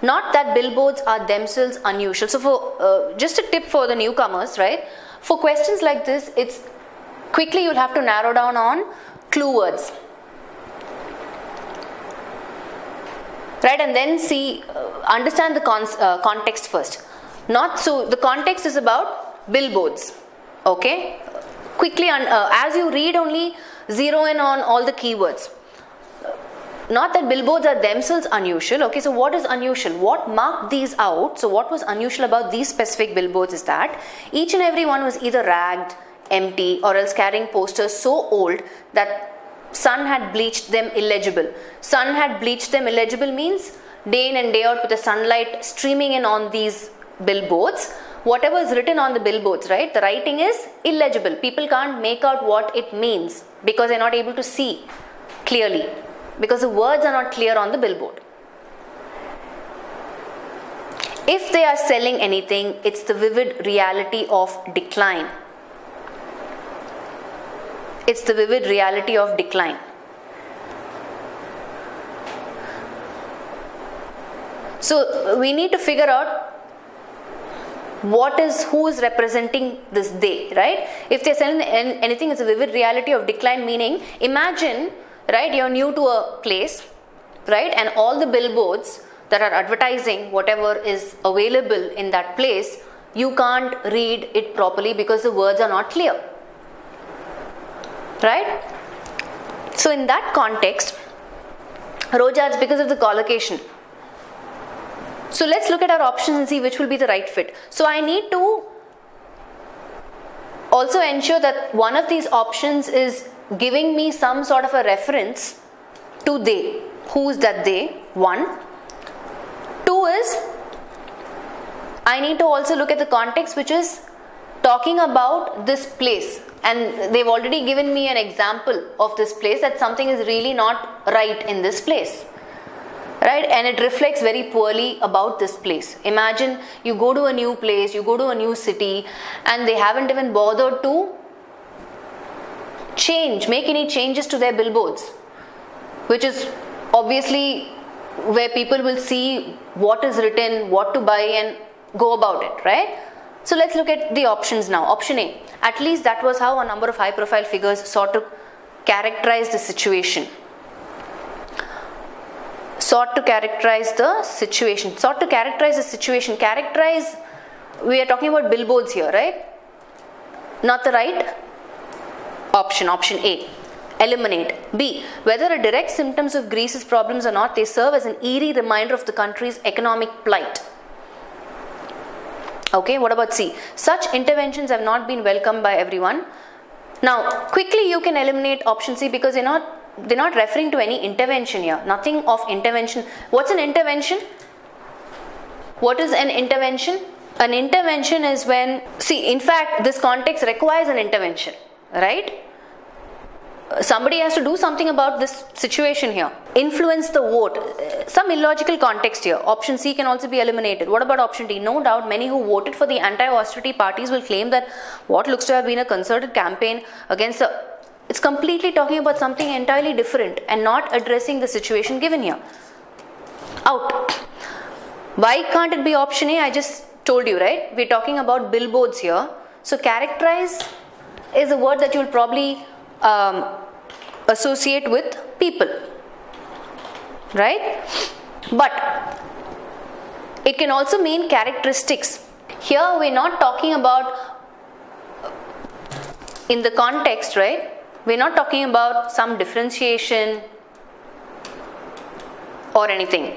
Not that billboards are themselves unusual. So, for uh, just a tip for the newcomers, right? For questions like this, it's quickly you'll have to narrow down on clue words. Right, and then see, uh, understand the uh, context first. Not so, the context is about billboards. Okay, quickly, un- uh, as you read, only zero in on all the keywords not that billboards are themselves unusual okay so what is unusual? What marked these out? So what was unusual about these specific billboards is that each and every one was either ragged empty or else carrying posters so old that sun had bleached them illegible. Sun had bleached them illegible means day in and day out with the sunlight streaming in on these billboards. Whatever is written on the billboards right the writing is illegible. People can't make out what it means because they're not able to see clearly because the words are not clear on the billboard. If they are selling anything, it's the vivid reality of decline. It's the vivid reality of decline. So we need to figure out what is who is representing this day, right? If they're selling anything, it's a vivid reality of decline, meaning imagine right you're new to a place right? And all the billboards that are advertising whatever is available in that place you can't read it properly because the words are not clear. Right? So in that context roja is because of the collocation. So let's look at our options and see which will be the right fit. So i need to also ensure that one of these options is giving me some sort of a reference to they. Who is that they? One. Two is I need to also look at the context which is talking about this place and they've already given me an example of this place that something is really not right in this place right and it reflects very poorly about this place imagine you go to a new place you go to a new city and they haven't even bothered to change, make any changes to their billboards, which is obviously where people will see what is written, what to buy, and go about it, right? So let's look at the options now. Option A, at least that was how a number of high profile figures sought to characterize the situation. Sought to characterize the situation. Sought to characterize the situation. Characterize, we are talking about billboards here, right? Not the right option, option A. Eliminate. B. Whether a direct symptoms of Greece's problems or not, they serve as an eerie reminder of the country's economic plight. Okay, what about C? Such interventions have not been welcomed by everyone. Now, quickly you can eliminate option C because they're not they're not referring to any intervention here. Nothing of intervention. What's an intervention? What is an intervention? An intervention is when see, in fact, this context requires an intervention right? Somebody has to do something about this situation here. Influence the vote. Some illogical context here. Option C can also be eliminated. What about option D? No doubt many who voted for the anti austerity parties will claim that what looks to have been a concerted campaign against the. It's completely talking about something entirely different and not addressing the situation given here. Out. Why can't it be option A? I just told you, right? We're talking about billboards here. So characterize is a word that you'll probably um, associate with people, right? But it can also mean characteristics. Here we're not talking about in the context, right? We're not talking about some differentiation or anything.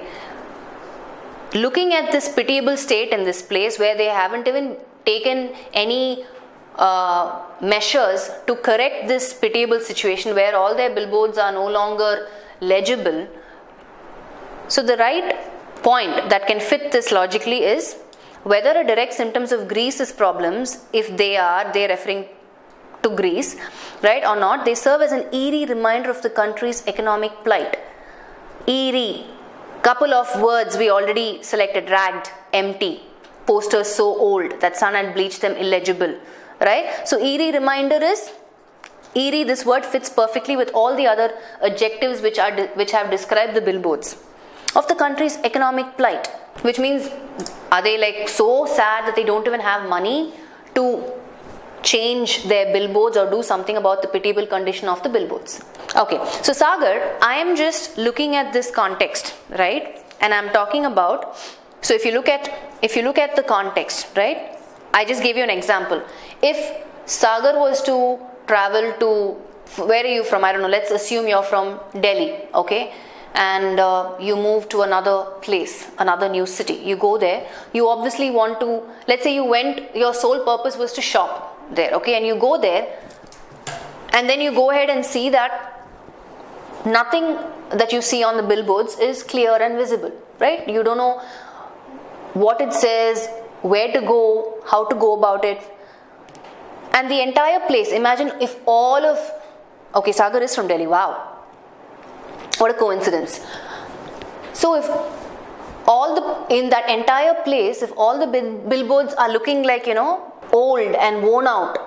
Looking at this pitiable state in this place where they haven't even taken any uh, measures to correct this pitiable situation where all their billboards are no longer legible. So, the right point that can fit this logically is whether a direct symptoms of Greece's problems, if they are, they are referring to Greece, right, or not, they serve as an eerie reminder of the country's economic plight. Eerie, couple of words we already selected ragged, empty, posters so old that sun had bleached them illegible right? So eerie reminder is eerie. This word fits perfectly with all the other adjectives which are which have described the billboards of the country's economic plight. which means are they like so sad that they don't even have money to change their billboards or do something about the pitiable condition of the billboards okay so sagar i am just looking at this context right and i'm talking about so if you look at if you look at the context right i just gave you an example if sagar was to travel to where are you from? I don't know. Let's assume you're from delhi okay? And uh, you move to another place another new city. You go there. You obviously want to let's say you went your sole purpose was to shop there okay? And you go there and then you go ahead and see that nothing that you see on the billboards is clear and visible right? You don't know what it says where to go how to go about it and the entire place imagine if all of okay sagar is from delhi wow what a coincidence so if all the in that entire place if all the billboards are looking like you know old and worn out.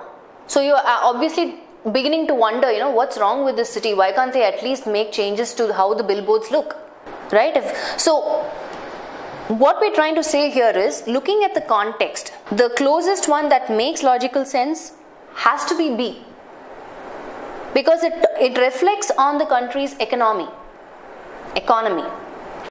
So you are uh, obviously beginning to wonder, you know, what's wrong with this city? Why can't they at least make changes to how the billboards look? Right? If, so what we're trying to say here is looking at the context, the closest one that makes logical sense has to be B. Because it, it reflects on the country's economy. Economy